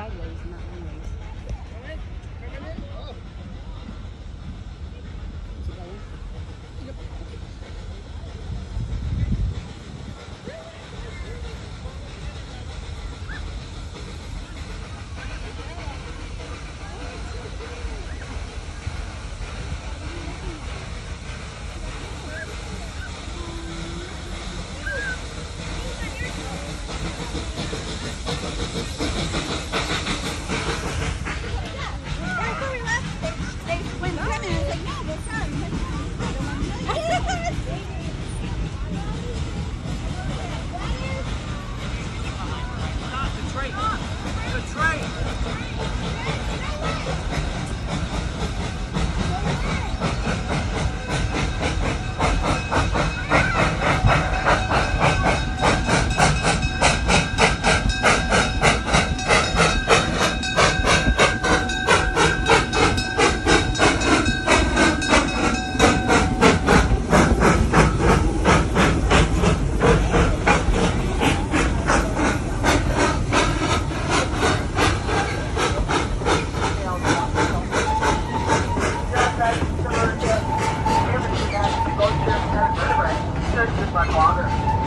sideways, not like water.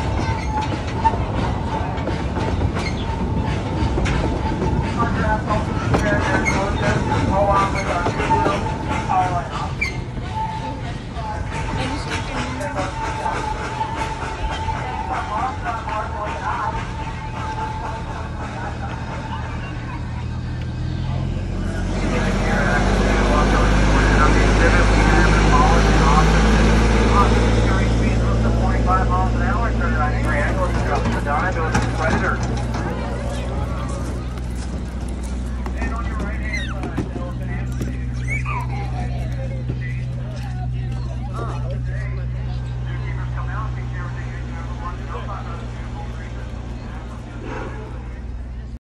Sure.